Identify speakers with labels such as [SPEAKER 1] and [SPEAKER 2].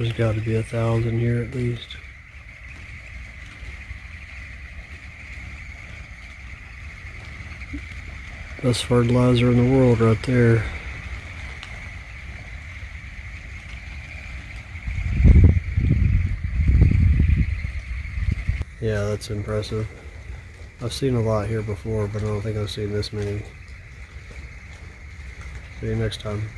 [SPEAKER 1] There's got to be a thousand here at least. Best fertilizer in the world right there. Yeah, that's impressive. I've seen a lot here before, but I don't think I've seen this many. See you next time.